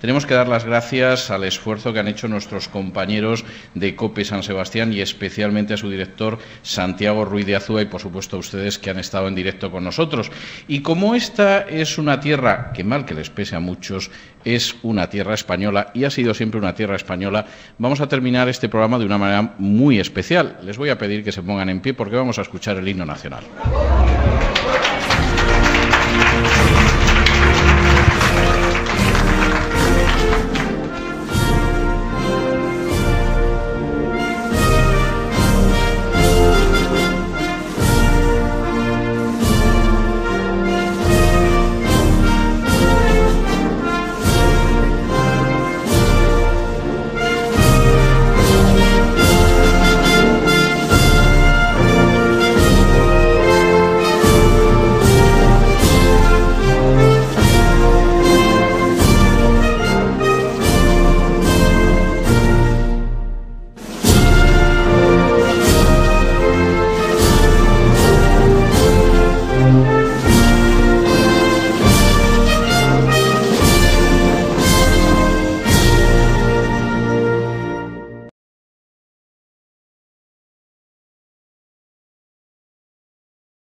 tenemos que dar las gracias al esfuerzo que han hecho nuestros compañeros de COPE San Sebastián y especialmente a su director Santiago Ruiz de Azúa y, por supuesto, a ustedes que han estado en directo con nosotros. Y como esta es una tierra que, mal que les pese a muchos, es una tierra española y ha sido siempre una tierra española, vamos a terminar este programa de una manera muy especial. Les voy a pedir que se pongan en pie porque vamos a escuchar el himno nacional.